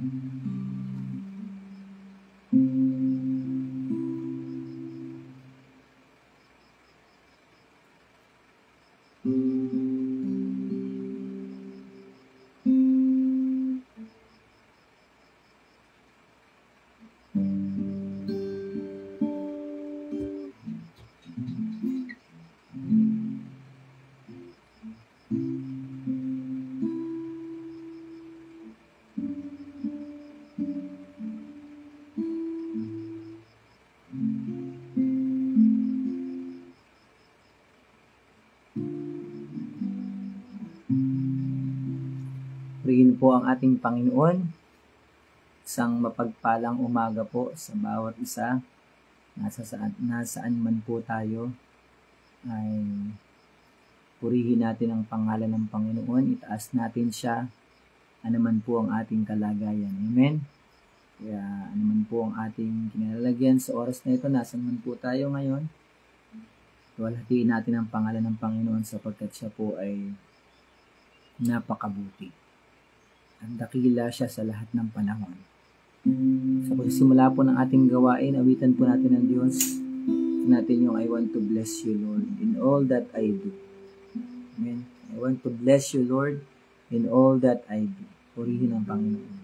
Thank mm -hmm. you. Purihin po ang ating Panginoon. Isang mapagpalang umaga po sa bawat isa. Nasa saan, nasaan man po tayo ay purihin natin ang pangalan ng Panginoon. Itaas natin siya. Ano man po ang ating kalagayan. Amen. Kaya ano man po ang ating kinalalagyan sa oras na ito, nasan man po tayo ngayon, walhatiin natin ang pangalan ng Panginoon sapagkat siya po ay napakabuti. Ang dakila siya sa lahat ng panahon. Sa pagsisimula po ng ating gawain, awitan po natin ang Diyos. Natin yung I want to bless you, Lord, in all that I do. Amen. I want to bless you, Lord, in all that I do. Purihin ang Panginoon.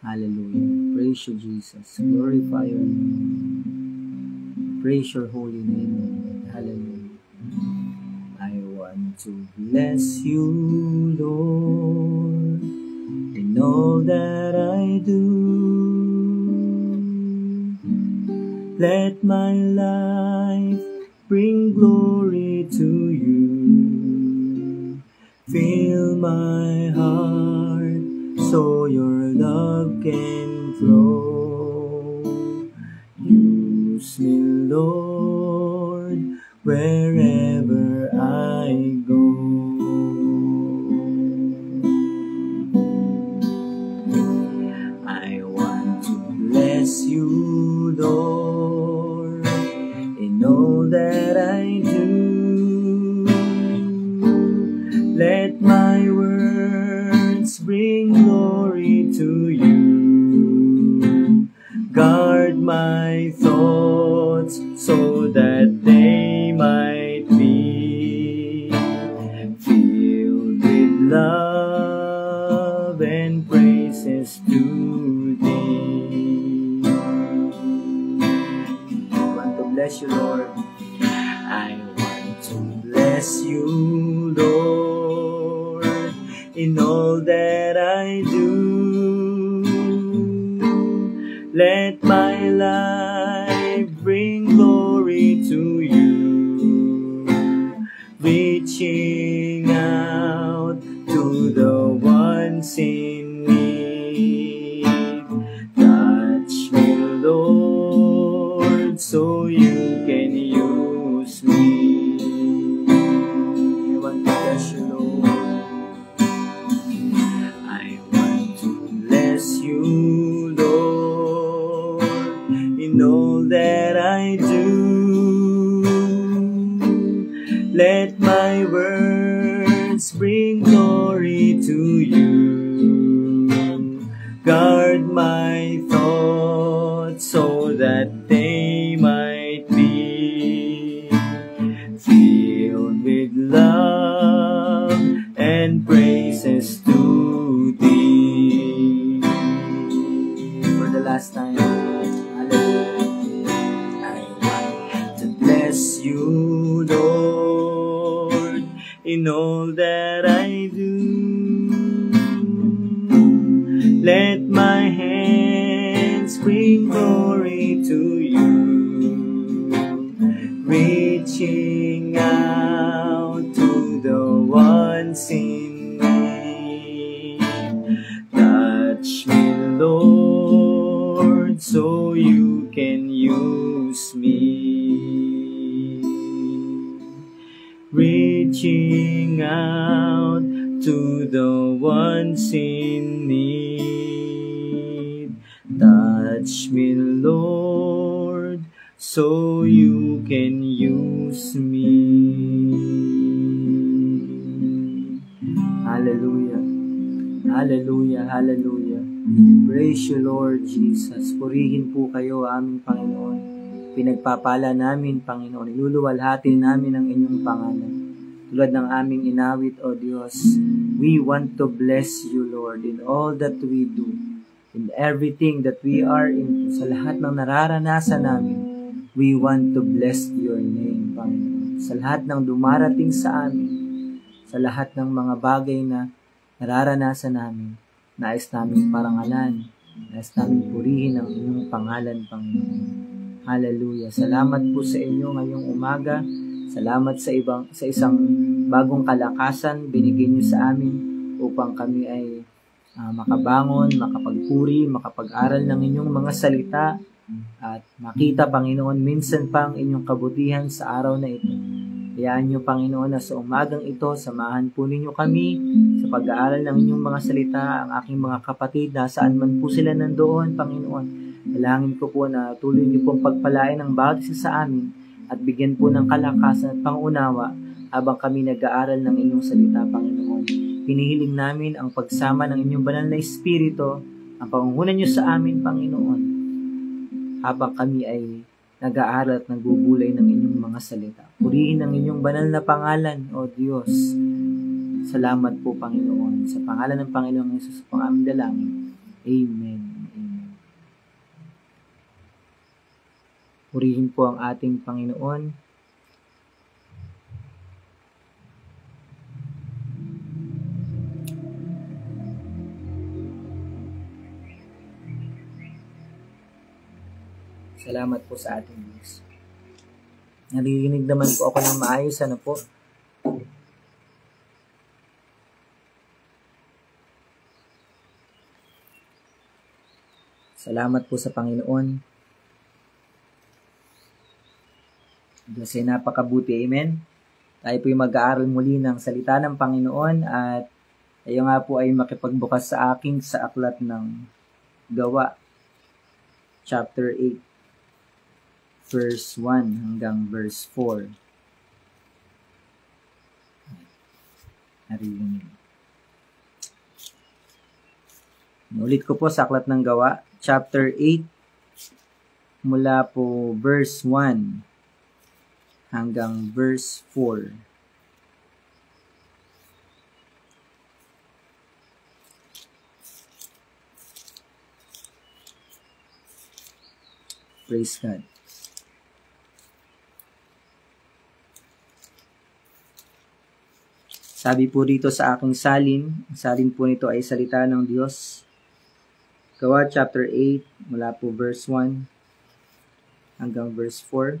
Hallelujah. Praise you, Jesus. Glorify your name. Praise your holy name. Hallelujah. I want to bless you, Lord, all that I do. Let my life bring glory to you. Fill my heart so your love can bless you, Lord. Hallelujah. Hallelujah. Hallelujah. Praise you, Lord Jesus. Purihin po kayo, aming Panginoon. Pinagpapala namin, Panginoon. Iluluwalhati namin ang inyong pangalan. Tulad ng aming inawit, O Diyos, we want to bless you, Lord, in all that we do, in everything that we are in, sa lahat ng nararanasan namin, we want to bless your name, Panginoon. Sa lahat ng dumarating sa amin, sa lahat ng mga bagay na nararanasan namin, Nais namin parangalan. Nais namin purihin ang inyong pangalan, Panginoon. Hallelujah. Salamat po sa inyo ngayong umaga. Salamat sa ibang sa isang bagong kalakasan binigay niyo sa amin upang kami ay uh, makabangon, makapagpuri, makapag-aral ng inyong mga salita at makita, Panginoon, minsan pang inyong kabutihan sa araw na ito. Hayaan niyo, Panginoon, na sa umagang ito, samahan po ninyo kami sa pag-aaral ng inyong mga salita, ang aking mga kapatid, nasaan man po sila nandoon, Panginoon. Dalangin ko po na tuloy niyo pong pagpalain ang bawat isa sa amin at bigyan po ng kalakasan at pangunawa habang kami nag-aaral ng inyong salita, Panginoon. Pinihiling namin ang pagsama ng inyong banal na Espiritu, ang pangungunan niyo sa amin, Panginoon, habang kami ay nag-aaral at nagbubulay ng inyong mga salita. Purihin ang inyong banal na pangalan, O Diyos. Salamat po, Panginoon. Sa pangalan ng Panginoong Yesus po aming dalangin. Amen. Amen. Purihin po ang ating Panginoon. Salamat po sa ating Diyos. Naririnig naman po ako ng maayos, ano po? Salamat po sa Panginoon. Diyos ay napakabuti. Amen? Tayo po ay mag-aaral muli ng salita ng Panginoon at tayo nga po ay makipagbukas sa aking sa aklat ng gawa, chapter 8 verse 1 hanggang verse 4. Narinig. Ulit ko po sa Aklat ng Gawa, chapter 8, mula po verse 1 hanggang verse 4. Praise God. Sabi po dito sa aking salin, ang salin po nito ay salita ng Diyos. Gawa chapter 8, mula po verse 1 hanggang verse 4.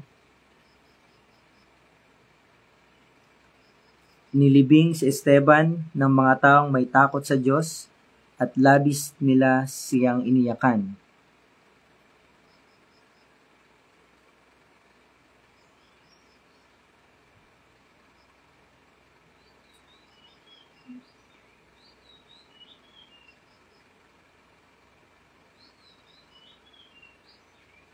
Nilibing si Esteban ng mga taong may takot sa Diyos at labis nila siyang iniyakan.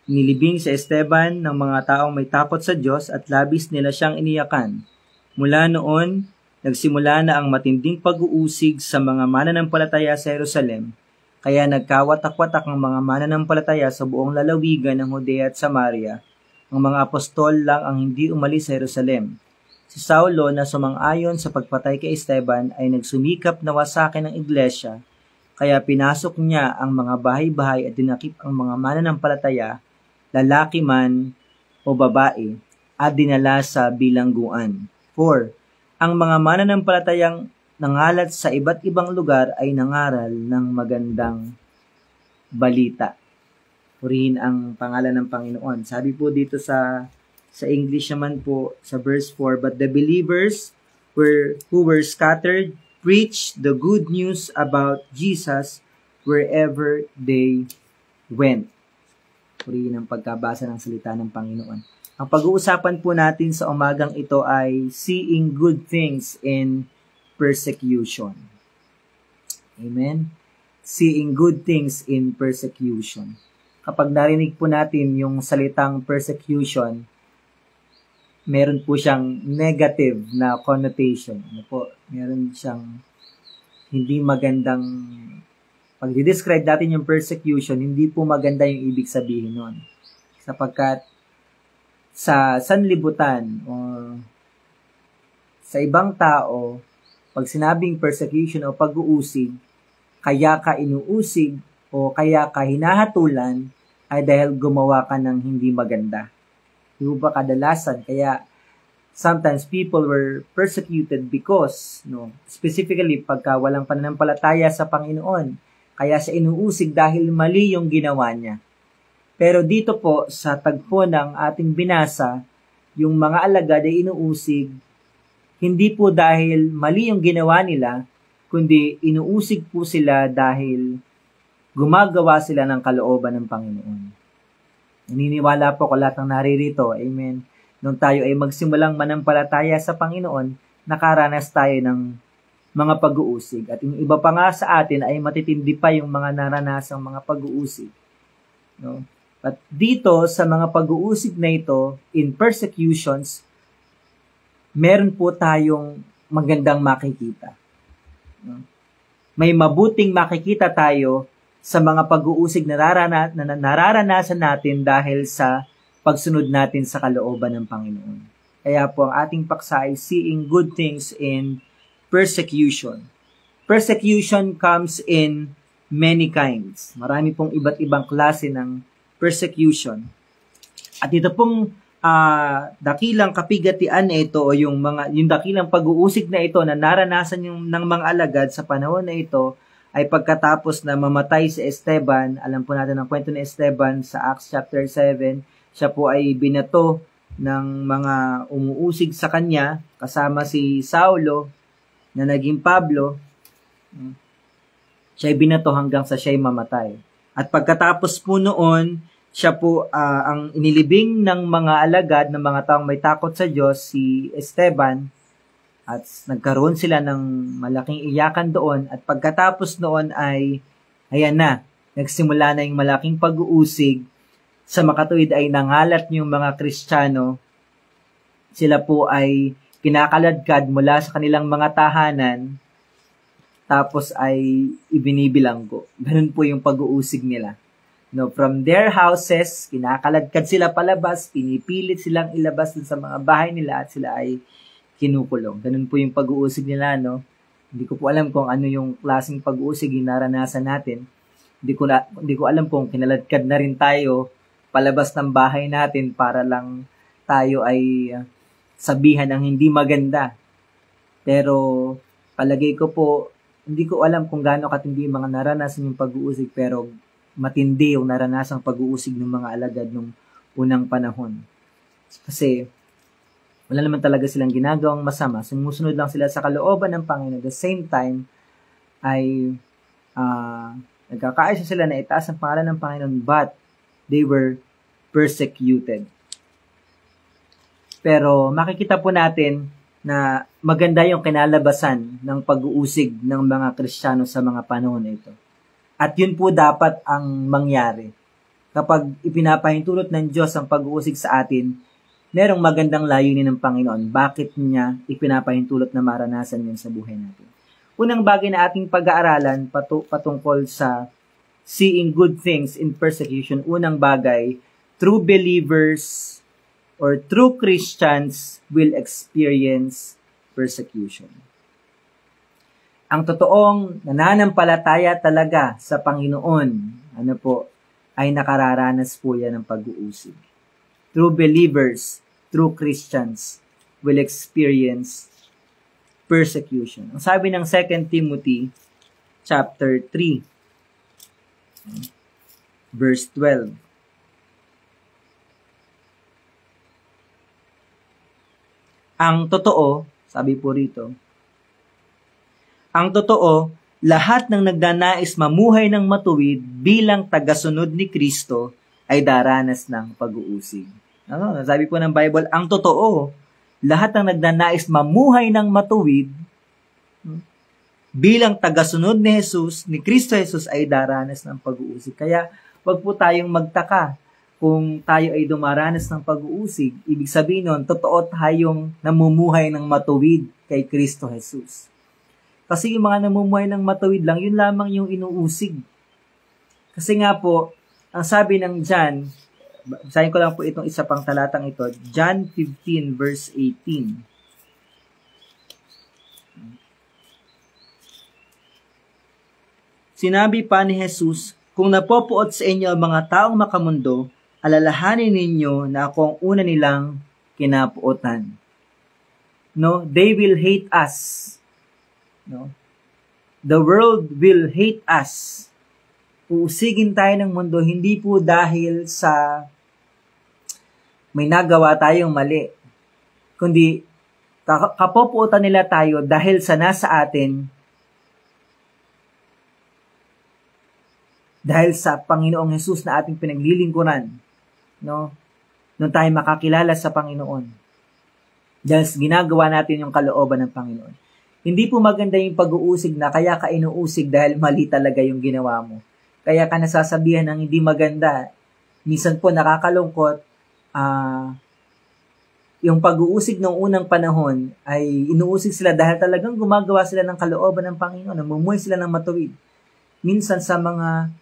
Nilibing si Esteban ng mga taong may takot sa Diyos at labis nila siyang iniyakan. Mula noon, nagsimula na ang matinding pag-uusig sa mga mananampalataya sa Jerusalem, kaya nagkawatak-watak ang mga mananampalataya sa buong lalawigan ng Hodea at Samaria. Ang mga apostol lang ang hindi umalis sa Jerusalem. Si Saulo na sumang-ayon sa pagpatay kay Esteban ay nagsumikap na wasakin ng iglesia, kaya pinasok niya ang mga bahay-bahay at dinakip ang mga mananampalataya lalaki man o babae, at dinala sa bilangguan. 4. Ang mga mananampalatayang nangalat sa iba't ibang lugar ay nangaral ng magandang balita. Purihin ang pangalan ng Panginoon. Sabi po dito sa sa English naman po sa verse 4, but the believers were who were scattered preached the good news about Jesus wherever they went purihin ang pagkabasa ng salita ng Panginoon. Ang pag-uusapan po natin sa umagang ito ay seeing good things in persecution. Amen? Seeing good things in persecution. Kapag narinig po natin yung salitang persecution, meron po siyang negative na connotation. Ano po? Meron siyang hindi magandang pag describe natin yung persecution, hindi po maganda yung ibig sabihin nun. Sapagkat sa sanlibutan o sa ibang tao, pag sinabing persecution o pag-uusig, kaya ka inuusig o kaya ka hinahatulan ay dahil gumawa ka ng hindi maganda. Di ba kadalasan? Kaya sometimes people were persecuted because, no, specifically pagka walang pananampalataya sa Panginoon, kaya siya inuusig dahil mali yung ginawa niya. Pero dito po sa tagpo ng ating binasa, yung mga alagad ay inuusig hindi po dahil mali yung ginawa nila, kundi inuusig po sila dahil gumagawa sila ng kalooban ng Panginoon. Naniniwala po ko lahat ng naririto, amen, nung tayo ay magsimulang manampalataya sa Panginoon, nakaranas tayo ng mga pag-uusig. At yung iba pa nga sa atin ay matitindi pa yung mga naranasang mga pag-uusig. No? At dito sa mga pag-uusig na ito, in persecutions, meron po tayong magandang makikita. May mabuting makikita tayo sa mga pag-uusig na, narana, na nararanasan natin dahil sa pagsunod natin sa kalooban ng Panginoon. Kaya po ang ating paksa ay seeing good things in persecution. Persecution comes in many kinds. Marami pong iba't ibang klase ng persecution. At ito pong uh, dakilang kapigatian ito o yung mga yung dakilang pag-uusig na ito na naranasan yung ng mga alagad sa panahon na ito ay pagkatapos na mamatay si Esteban, alam po natin ang kwento ni Esteban sa Acts chapter 7, siya po ay binato ng mga umuusig sa kanya kasama si Saulo na naging Pablo. Siya ay binato hanggang sa siya ay mamatay. At pagkatapos po noon, siya po uh, ang inilibing ng mga alagad ng mga taong may takot sa Diyos, si Esteban, at nagkaroon sila ng malaking iyakan doon at pagkatapos noon ay ayan na, nagsimula na yung malaking pag-uusig sa makatuwid ay nangalat yung mga Kristiyano. Sila po ay kinakaladkad mula sa kanilang mga tahanan tapos ay ibinibilanggo. Ganun po yung pag-uusig nila. No, from their houses, kinakaladkad sila palabas, pinipilit silang ilabas sa mga bahay nila at sila ay kinukulong. Ganun po yung pag-uusig nila, no? Hindi ko po alam kung ano yung klaseng pag-uusig yung naranasan natin. Hindi ko, na, hindi ko alam kung kinaladkad na rin tayo palabas ng bahay natin para lang tayo ay sabihan ng hindi maganda. Pero palagay ko po, hindi ko alam kung gaano katindi yung mga naranasan yung pag-uusig pero matindi yung naranasang pag-uusig ng mga alagad nung unang panahon. Kasi wala naman talaga silang ginagawang masama. Sumusunod lang sila sa kalooban ng Panginoon. At the same time, ay uh, nagkakaisa sila na itaas ang pangalan ng Panginoon but they were persecuted. Pero makikita po natin na maganda yung kinalabasan ng pag-uusig ng mga Kristiyano sa mga panahon na ito. At yun po dapat ang mangyari. Kapag ipinapahintulot ng Diyos ang pag-uusig sa atin, merong magandang layunin ng Panginoon. Bakit niya ipinapahintulot na maranasan yun sa buhay natin? Unang bagay na ating pag-aaralan patu- patungkol sa seeing good things in persecution. Unang bagay, true believers or true Christians will experience persecution ang totoong nananampalataya talaga sa Panginoon, ano po, ay nakararanas po yan ng pag-uusig. True believers, true Christians will experience persecution. Ang sabi ng 2 Timothy chapter 3 verse 12. Ang totoo, sabi po rito, ang totoo, lahat ng nagdanais mamuhay ng matuwid bilang tagasunod ni Kristo ay daranas ng pag-uusig. Ano, sabi po ng Bible, ang totoo, lahat ng nagdanais mamuhay ng matuwid bilang tagasunod ni Jesus, ni Kristo Jesus ay daranas ng pag-uusig. Kaya wag po tayong magtaka kung tayo ay dumaranas ng pag-uusig. Ibig sabihin nun, totoo tayong namumuhay ng matuwid kay Kristo Jesus. Kasi yung mga namumuhay ng matuwid lang, yun lamang yung inuusig. Kasi nga po, ang sabi ng John, basahin ko lang po itong isa pang talatang ito, John 15 verse 18. Sinabi pa ni Jesus, Kung napopuot sa inyo ang mga taong makamundo, alalahanin ninyo na ako ang una nilang kinapuotan. No, they will hate us. No? The world will hate us. Uusigin tayo ng mundo hindi po dahil sa may nagawa tayong mali, kundi kapopuotan nila tayo dahil sa nasa atin dahil sa Panginoong Hesus na ating pinaglilingkuran, no? Nung tayo makakilala sa Panginoon. Dahil ginagawa natin yung kalooban ng Panginoon. Hindi po maganda yung pag-uusig na kaya ka inuusig dahil mali talaga yung ginawa mo. Kaya ka nasasabihan ng hindi maganda. Minsan po nakakalungkot, uh, yung pag-uusig ng unang panahon ay inuusig sila dahil talagang gumagawa sila ng kalooban ng Panginoon, namumuhay sila ng matuwid. Minsan sa mga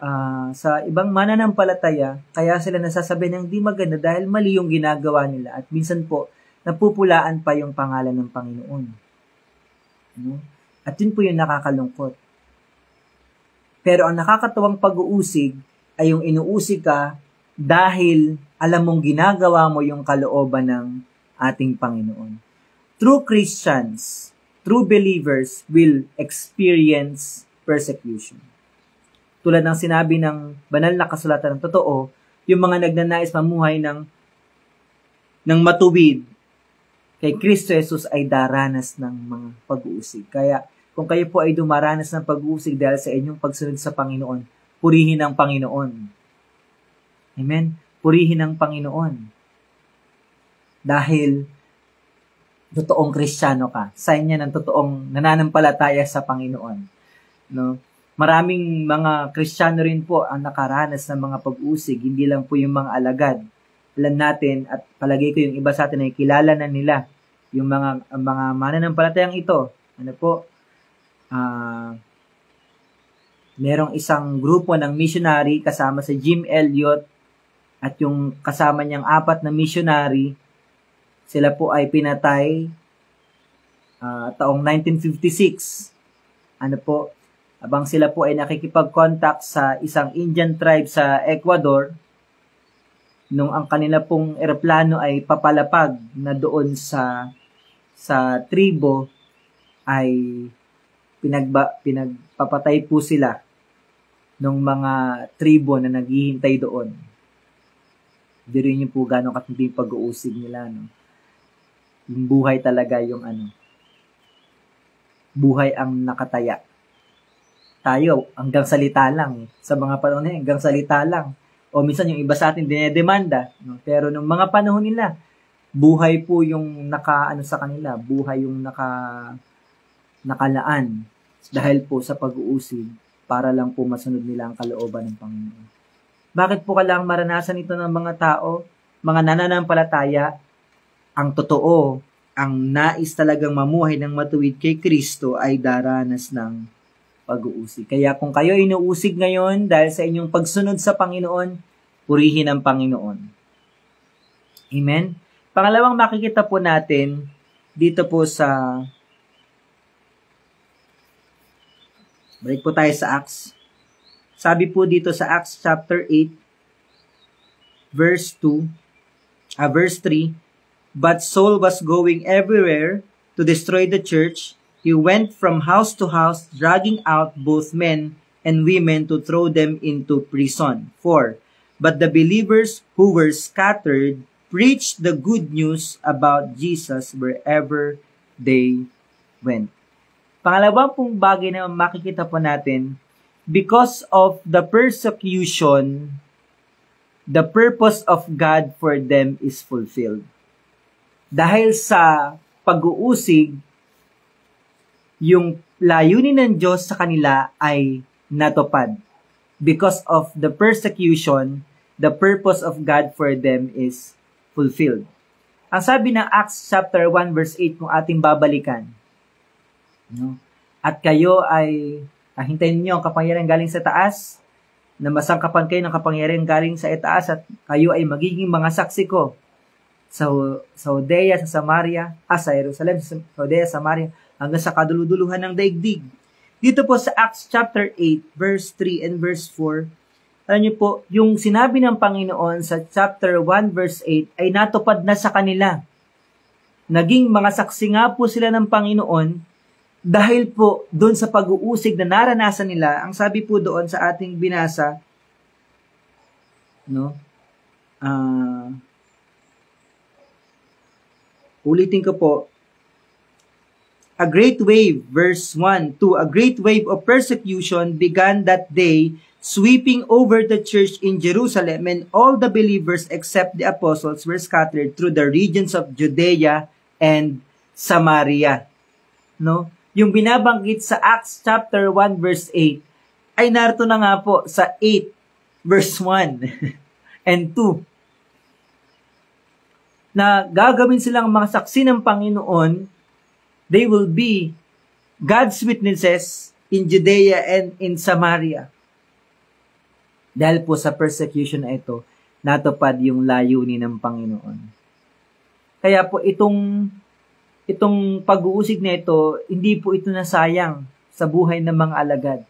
uh, sa ibang mananampalataya, kaya sila nasasabi ng di maganda dahil mali yung ginagawa nila. At minsan po, napupulaan pa yung pangalan ng Panginoon. No? At yun po yung nakakalungkot. Pero ang nakakatuwang pag-uusig ay yung inuusig ka dahil alam mong ginagawa mo yung kalooban ng ating Panginoon. True Christians, true believers will experience persecution tulad ng sinabi ng banal na kasulatan ng totoo, yung mga nagnanais mamuhay ng ng matuwid kay Kristo Jesus ay daranas ng mga pag-uusig. Kaya kung kayo po ay dumaranas ng pag-uusig dahil sa inyong pagsunod sa Panginoon, purihin ang Panginoon. Amen? Purihin ang Panginoon. Dahil totoong kristyano ka. Sign niya ng totoong nananampalataya sa Panginoon. No? Maraming mga Kristiyano rin po ang nakaranas ng mga pag-usig, hindi lang po yung mga alagad. Alam natin at palagay ko yung iba sa atin ay kilala na nila yung mga mga mananampalatayang ito. Ano po? Uh, merong isang grupo ng missionary kasama sa Jim Elliot at yung kasama niyang apat na missionary sila po ay pinatay uh, taong 1956 ano po habang sila po ay nakikipag-contact sa isang Indian tribe sa Ecuador, nung ang kanila pong eroplano ay papalapag na doon sa sa tribo ay pinagba, pinagpapatay po sila ng mga tribo na naghihintay doon. Diri niyo po gano'ng katindi pag-uusig nila, no? Yung buhay talaga yung ano, buhay ang nakataya tayo hanggang salita lang. Sa mga panahon na hanggang salita lang. O minsan yung iba sa atin dinedemanda. No? Pero nung mga panahon nila, buhay po yung naka ano sa kanila, buhay yung naka nakalaan dahil po sa pag-uusig para lang po masunod nila ang kalooban ng Panginoon. Bakit po kailangang maranasan ito ng mga tao, mga nananampalataya, ang totoo, ang nais talagang mamuhay ng matuwid kay Kristo ay daranas ng pag-uusig. Kaya kung kayo inuusig ngayon dahil sa inyong pagsunod sa Panginoon, purihin ang Panginoon. Amen? Pangalawang makikita po natin dito po sa Balik po tayo sa Acts. Sabi po dito sa Acts chapter 8 verse 2 uh, verse 3 But Saul was going everywhere to destroy the church He went from house to house, dragging out both men and women to throw them into prison. 4. But the believers who were scattered preached the good news about Jesus wherever they went. Pangalawang pong bagay na makikita po natin, because of the persecution, the purpose of God for them is fulfilled. Dahil sa pag-uusig, yung layunin ng Diyos sa kanila ay natupad. Because of the persecution, the purpose of God for them is fulfilled. Ang sabi ng Acts chapter 1 verse 8 kung ating babalikan, no? at kayo ay ah, hintayin niyo ang kapangyarihan galing sa taas, na masangkapan kayo ng kapangyarihan galing sa itaas at kayo ay magiging mga saksi ko sa, sa Judea, sa Samaria, ah, sa Jerusalem, sa Judea, Samaria, hanggang sa kaduluduluhan ng daigdig. Dito po sa Acts chapter 8, verse 3 and verse 4, alam niyo po, yung sinabi ng Panginoon sa chapter 1, verse 8, ay natupad na sa kanila. Naging mga saksi nga po sila ng Panginoon dahil po doon sa pag-uusig na naranasan nila, ang sabi po doon sa ating binasa, no? Uh, ulitin ko po, a great wave, verse 1, 2, a great wave of persecution began that day, sweeping over the church in Jerusalem, and all the believers except the apostles were scattered through the regions of Judea and Samaria. No? yung binabanggit sa Acts chapter 1 verse 8 ay narito na nga po sa 8 verse 1 and 2 na gagawin silang mga saksi ng Panginoon, they will be God's witnesses in Judea and in Samaria. Dahil po sa persecution na ito, natupad yung layunin ng Panginoon. Kaya po itong itong pag-uusig na ito, hindi po ito nasayang sa buhay ng mga alagad.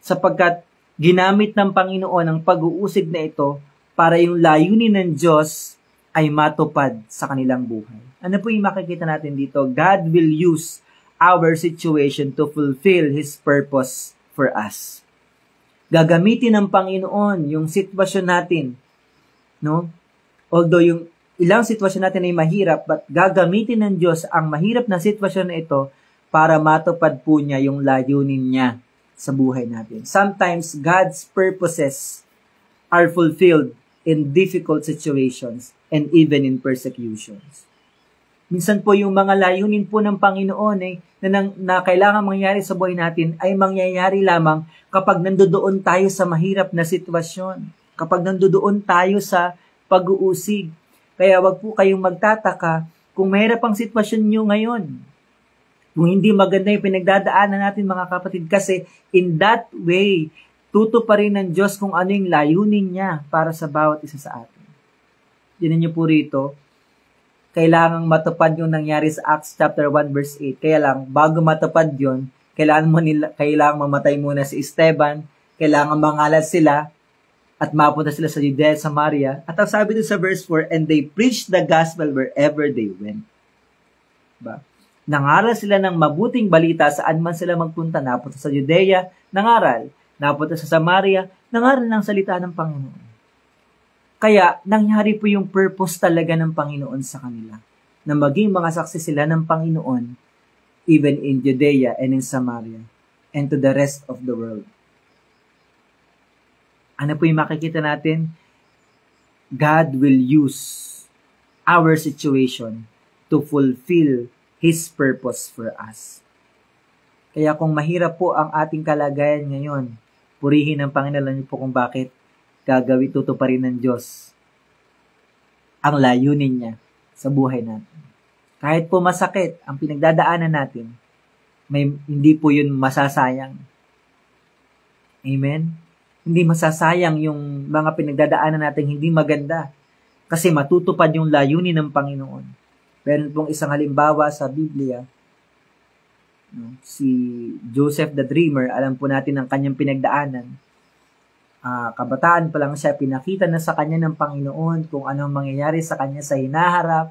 Sapagkat ginamit ng Panginoon ang pag-uusig na ito para yung layunin ng Diyos ay matupad sa kanilang buhay. Ano po yung makikita natin dito? God will use our situation to fulfill His purpose for us. Gagamitin ng Panginoon yung sitwasyon natin, no? Although yung ilang sitwasyon natin ay mahirap, but gagamitin ng Diyos ang mahirap na sitwasyon na ito para matupad po niya yung layunin niya sa buhay natin. Sometimes, God's purposes are fulfilled in difficult situations and even in persecutions. Minsan po yung mga layunin po ng Panginoon eh, na, na, na kailangan mangyari sa buhay natin ay mangyayari lamang kapag nandoon tayo sa mahirap na sitwasyon. Kapag nandoon tayo sa pag-uusig, kaya wag po kayong magtataka kung mahirap ang sitwasyon nyo ngayon. Kung hindi maganda yung pinagdadaanan natin mga kapatid kasi in that way, tuto pa rin ng Diyos kung ano yung layunin niya para sa bawat isa sa atin. Dinan niyo po rito, kailangang matupad yung nangyari sa Acts chapter 1 verse 8. Kaya lang, bago matupad yon kailangan mo nila, kailangan mamatay muna si Esteban, kailangan mangalat sila, at mapunta sila sa Judea at Samaria. At ang sabi dun sa verse 4, and they preached the gospel wherever they went. Ba? Nangaral sila ng mabuting balita saan man sila magpunta. Napunta sa Judea, nangaral. Napunta sa Samaria, nangaral ng salita ng Panginoon. Kaya, nangyari po yung purpose talaga ng Panginoon sa kanila. Na maging mga saksi sila ng Panginoon, even in Judea and in Samaria, and to the rest of the world. Ano po yung makikita natin? God will use our situation to fulfill His purpose for us. Kaya kung mahirap po ang ating kalagayan ngayon, purihin ang Panginoon po kung bakit gagawin tuto pa rin ng Diyos ang layunin niya sa buhay natin. Kahit po masakit ang pinagdadaanan natin, may, hindi po yun masasayang. Amen? hindi masasayang yung mga pinagdadaanan natin hindi maganda kasi matutupad yung layunin ng Panginoon. Meron pong isang halimbawa sa Biblia, si Joseph the Dreamer, alam po natin ang kanyang pinagdaanan. Uh, kabataan pa lang siya, pinakita na sa kanya ng Panginoon kung anong mangyayari sa kanya sa hinaharap.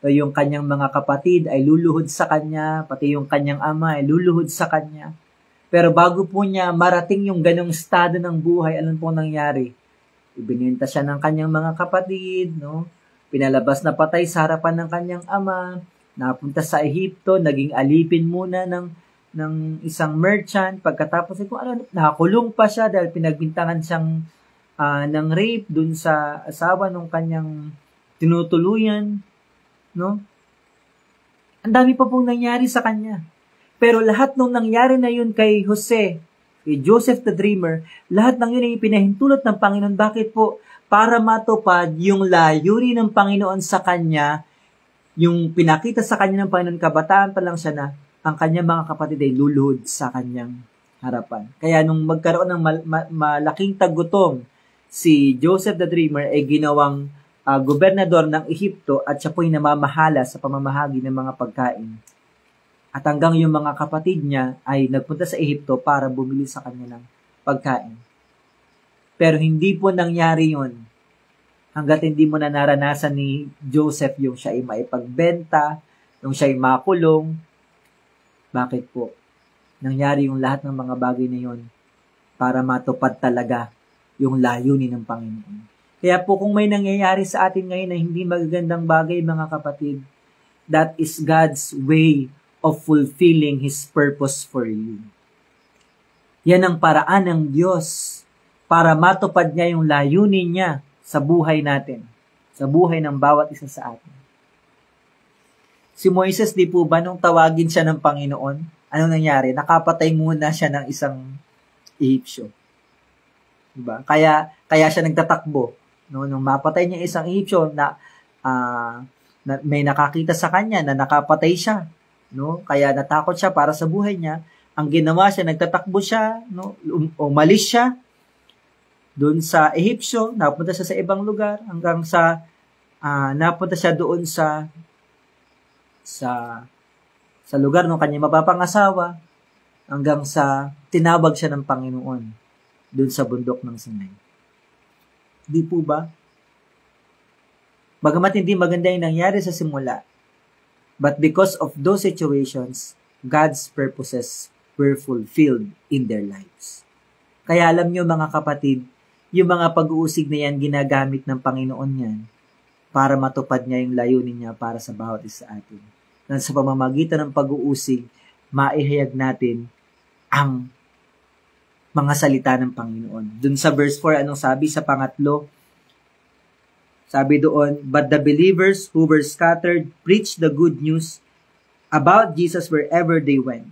So, yung kanyang mga kapatid ay luluhod sa kanya, pati yung kanyang ama ay luluhod sa kanya. Pero bago po niya marating yung ganong estado ng buhay, alam po nangyari? Ibininta siya ng kanyang mga kapatid, no? Pinalabas na patay sa harapan ng kanyang ama, napunta sa Ehipto, naging alipin muna ng ng isang merchant. Pagkatapos ay kung ano, nakakulong pa siya dahil pinagbintangan siyang uh, ng rape dun sa asawa ng kanyang tinutuluyan, no? Ang dami pa pong nangyari sa kanya. Pero lahat nung nangyari na yun kay Jose, kay Joseph the Dreamer, lahat ng yun ay pinahintulot ng Panginoon. Bakit po? Para matupad yung layunin ng Panginoon sa kanya, yung pinakita sa kanya ng Panginoon, kabataan pa lang siya na ang kanyang mga kapatid ay luluhod sa kanyang harapan. Kaya nung magkaroon ng mal- ma- malaking tagutom, si Joseph the Dreamer ay ginawang uh, gobernador ng Ehipto at siya po'y namamahala sa pamamahagi ng mga pagkain. At hanggang yung mga kapatid niya ay nagpunta sa Ehipto para bumili sa kanya ng pagkain. Pero hindi po nangyari yon hanggat hindi mo na naranasan ni Joseph yung siya ay maipagbenta, yung siya ay makulong. Bakit po? Nangyari yung lahat ng mga bagay na yon para matupad talaga yung layunin ng Panginoon. Kaya po kung may nangyayari sa atin ngayon na hindi magagandang bagay mga kapatid, that is God's way of fulfilling His purpose for you. Yan ang paraan ng Diyos para matupad niya yung layunin niya sa buhay natin, sa buhay ng bawat isa sa atin. Si Moises, di po ba, nung tawagin siya ng Panginoon, ano nangyari? Nakapatay muna siya ng isang Egyptio. Diba? Kaya, kaya siya nagtatakbo. No? Nung mapatay niya isang Egyptio, na, uh, na, may nakakita sa kanya na nakapatay siya. No? Kaya natakot siya para sa buhay niya. Ang ginawa siya, nagtatakbo siya, no? Um, umalis siya, doon sa Ehipsyo, napunta siya sa ibang lugar hanggang sa uh, napunta siya doon sa sa sa lugar ng kanyang mapapangasawa hanggang sa tinawag siya ng Panginoon doon sa bundok ng Sinai. Di po ba? Bagamat hindi maganda yung nangyari sa simula, but because of those situations, God's purposes were fulfilled in their lives. Kaya alam nyo mga kapatid, yung mga pag-uusig na yan, ginagamit ng Panginoon yan para matupad niya yung layunin niya para sa bawat isa atin. Na sa pamamagitan ng pag-uusig, maihayag natin ang mga salita ng Panginoon. Dun sa verse 4, anong sabi sa pangatlo? Sabi doon, But the believers who were scattered preached the good news about Jesus wherever they went.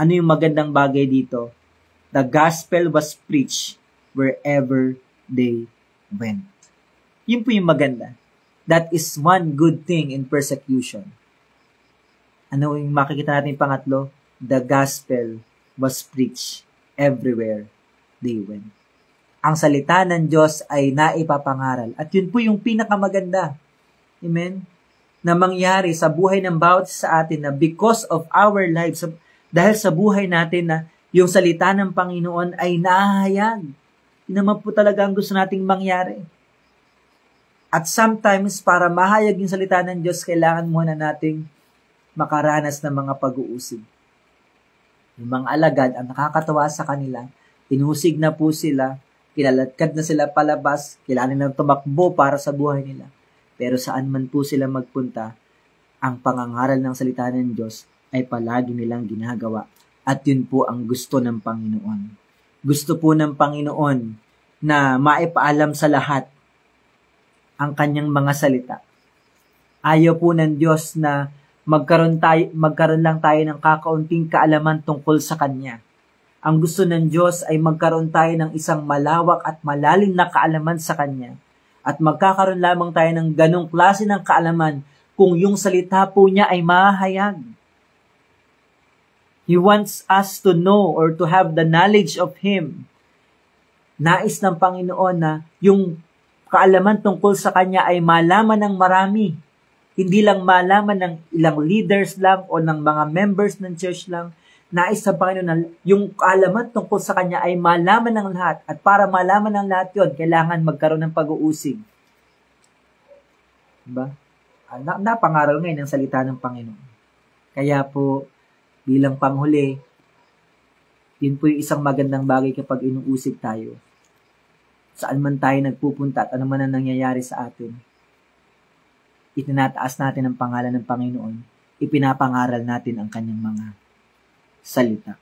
Ano yung magandang bagay dito? The gospel was preached wherever they went. Yun po yung maganda. That is one good thing in persecution. Ano yung makikita natin pangatlo? The gospel was preached everywhere they went. Ang salita ng Diyos ay naipapangaral. At yun po yung pinakamaganda. Amen? Na mangyari sa buhay ng bawat sa atin na because of our lives, dahil sa buhay natin na yung salita ng Panginoon ay nahayag yun po talaga ang gusto nating mangyari. At sometimes, para mahayag yung salita ng Diyos, kailangan muna nating makaranas ng mga pag-uusig. Yung mga alagad, ang nakakatawa sa kanila, inusig na po sila, kilaladkad na sila palabas, kailangan na tumakbo para sa buhay nila. Pero saan man po sila magpunta, ang pangangaral ng salita ng Diyos ay palagi nilang ginagawa. At yun po ang gusto ng Panginoon. Gusto po ng Panginoon na maipaalam sa lahat ang kanyang mga salita. Ayaw po ng Diyos na magkaroon, tayo, magkaroon lang tayo ng kakaunting kaalaman tungkol sa Kanya. Ang gusto ng Diyos ay magkaroon tayo ng isang malawak at malalim na kaalaman sa Kanya. At magkakaroon lamang tayo ng ganong klase ng kaalaman kung yung salita po niya ay mahayag. He wants us to know or to have the knowledge of Him. Nais ng Panginoon na yung kaalaman tungkol sa Kanya ay malaman ng marami. Hindi lang malaman ng ilang leaders lang o ng mga members ng church lang. Nais ng Panginoon na yung kaalaman tungkol sa Kanya ay malaman ng lahat. At para malaman ng lahat yon kailangan magkaroon ng pag-uusig. Diba? Ah, na, napangaral ngayon ang salita ng Panginoon. Kaya po, bilang panghuli, yun po yung isang magandang bagay kapag inuusig tayo. Saan man tayo nagpupunta at ano man ang nangyayari sa atin, itinataas natin ang pangalan ng Panginoon, ipinapangaral natin ang kanyang mga salita.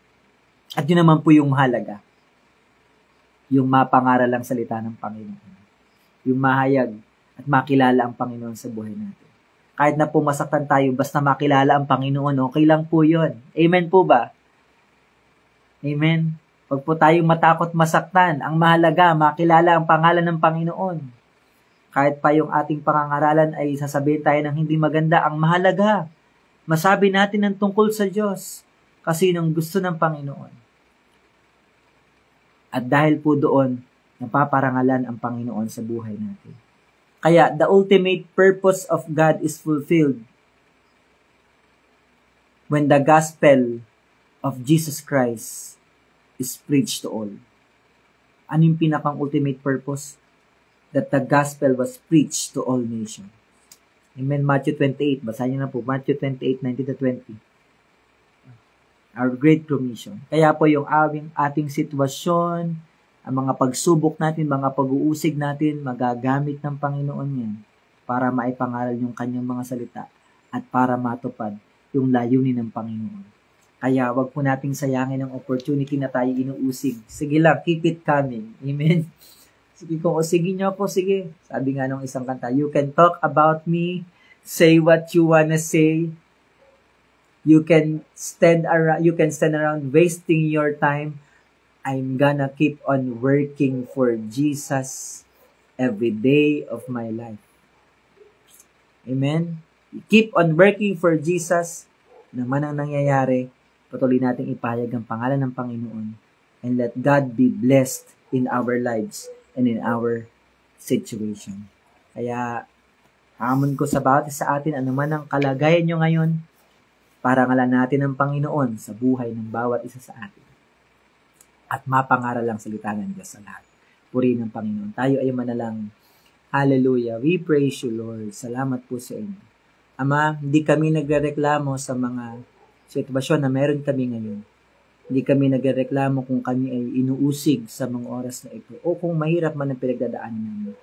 At yun naman po yung mahalaga, yung mapangaral ang salita ng Panginoon. Yung mahayag at makilala ang Panginoon sa buhay natin kahit na pumasaktan tayo, basta makilala ang Panginoon, okay lang po yun. Amen po ba? Amen. Huwag po tayong matakot masaktan. Ang mahalaga, makilala ang pangalan ng Panginoon. Kahit pa yung ating pangangaralan ay sasabihin tayo ng hindi maganda, ang mahalaga, masabi natin ang tungkol sa Diyos kasi nung gusto ng Panginoon. At dahil po doon, napaparangalan ang Panginoon sa buhay natin. Kaya the ultimate purpose of God is fulfilled when the gospel of Jesus Christ is preached to all. Ano yung pinakang ultimate purpose? That the gospel was preached to all nations. Amen. Matthew 28. Basahin niyo na po. Matthew 28, 19 to 20. Our great commission. Kaya po yung awing ating sitwasyon, ang mga pagsubok natin, mga pag-uusig natin, magagamit ng Panginoon yan para maipangaral yung kanyang mga salita at para matupad yung layunin ng Panginoon. Kaya wag po nating sayangin ang opportunity na tayo inuusig. Sige lang, keep it coming. Amen. Sige kung usigin niyo ako, sige. Sabi nga nung isang kanta, you can talk about me, say what you wanna say, you can stand around, you can stand around wasting your time, I'm gonna keep on working for Jesus every day of my life. Amen? Keep on working for Jesus naman ang nangyayari, patuloy nating ipahayag ang pangalan ng Panginoon and let God be blessed in our lives and in our situation. Kaya, hamon ko sa bawat sa atin, anuman ang kalagayan nyo ngayon, para ngala natin ang Panginoon sa buhay ng bawat isa sa atin at mapangaral ang salita ng Diyos sa lahat. Purihin ng Panginoon. Tayo ay manalang, Hallelujah. We praise you, Lord. Salamat po sa inyo. Ama, hindi kami nagrereklamo sa mga sitwasyon na meron kami ngayon. Hindi kami nagrereklamo kung kami ay inuusig sa mga oras na ito o kung mahirap man ang pinagdadaanan namin.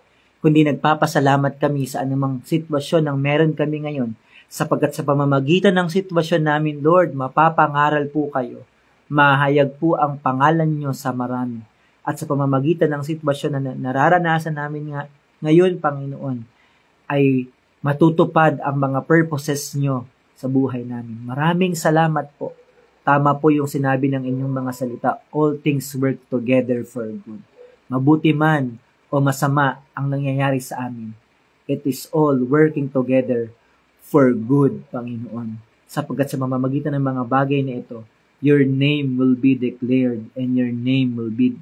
Kundi nagpapasalamat kami sa anumang sitwasyon ng meron kami ngayon sapagkat sa pamamagitan ng sitwasyon namin, Lord, mapapangaral po kayo mahayag po ang pangalan nyo sa marami. At sa pamamagitan ng sitwasyon na nararanasan namin nga, ngayon, Panginoon, ay matutupad ang mga purposes nyo sa buhay namin. Maraming salamat po. Tama po yung sinabi ng inyong mga salita, all things work together for good. Mabuti man o masama ang nangyayari sa amin, it is all working together for good, Panginoon. Sapagkat sa mamamagitan ng mga bagay na ito, your name will be declared and your name will be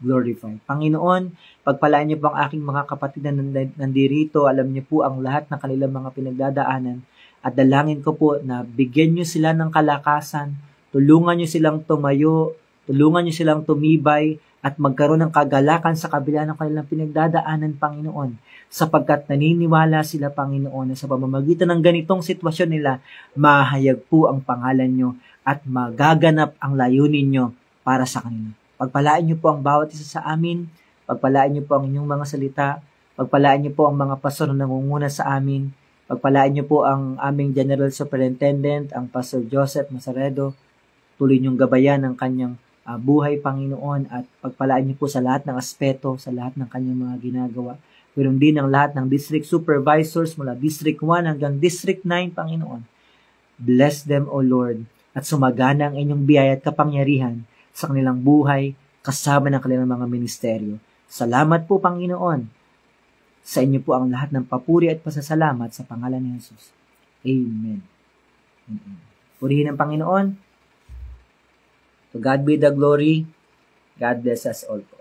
glorified. Panginoon, pagpalaan niyo po ang aking mga kapatid na nandirito. Alam niyo po ang lahat ng kanilang mga pinagdadaanan. At dalangin ko po na bigyan niyo sila ng kalakasan, tulungan niyo silang tumayo, tulungan niyo silang tumibay, at magkaroon ng kagalakan sa kabila ng kanilang pinagdadaanan, Panginoon, sapagkat naniniwala sila, Panginoon, na sa pamamagitan ng ganitong sitwasyon nila, mahayag po ang pangalan nyo at magaganap ang layunin nyo para sa kanila. Pagpalaan nyo po ang bawat isa sa amin, pagpalaan nyo po ang inyong mga salita, pagpalaan nyo po ang mga pastor na nangunguna sa amin, pagpalaan nyo po ang aming General Superintendent, ang Pastor Joseph Masaredo, tuloy nyong gabayan ang kanyang uh, buhay, Panginoon, at pagpalaan niyo po sa lahat ng aspeto, sa lahat ng kanyang mga ginagawa. Pero din ang lahat ng district supervisors mula District 1 hanggang District 9, Panginoon. Bless them, O Lord at sumagana ang inyong biyaya at kapangyarihan sa kanilang buhay kasama ng kanilang mga ministeryo. Salamat po, Panginoon. Sa inyo po ang lahat ng papuri at pasasalamat sa pangalan ni Jesus. Amen. Amen. Purihin ang Panginoon. To God be the glory. God bless us all po.